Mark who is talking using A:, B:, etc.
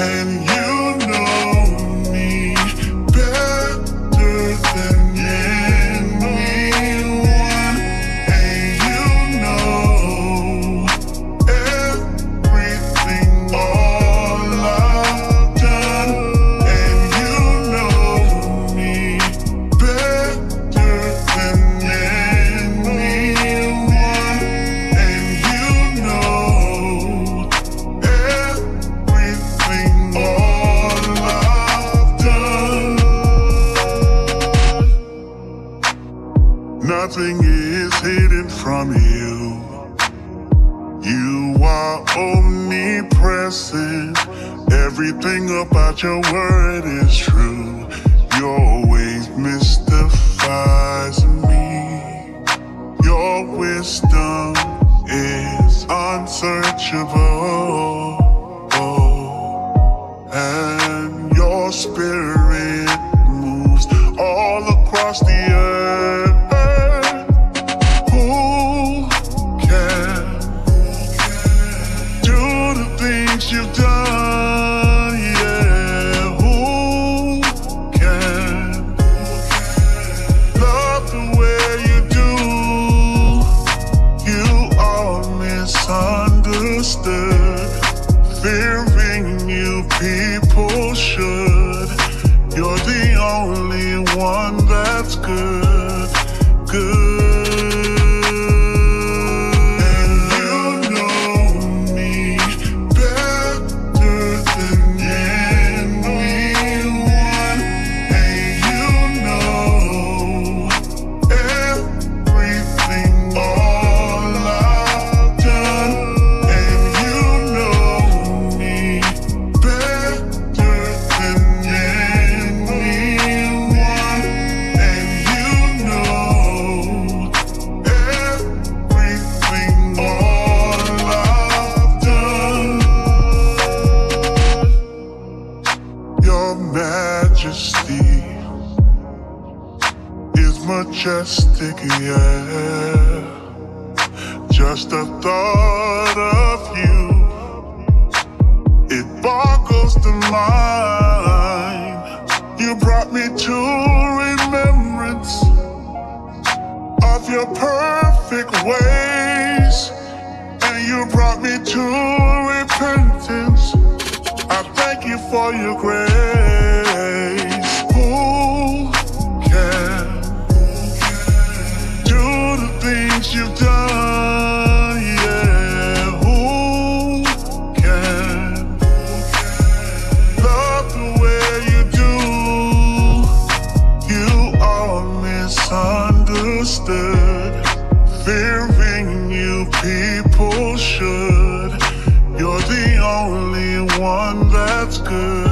A: And you from you. You are omnipresent. Everything about your word is true. You're always mystifies that's good, good. Majestic, yeah. Just the thought of you, it boggles the mind. You brought me to remembrance of your perfect ways, and you brought me to repentance. I thank you for your grace. Fearing you, people should. You're the only one that's good, good.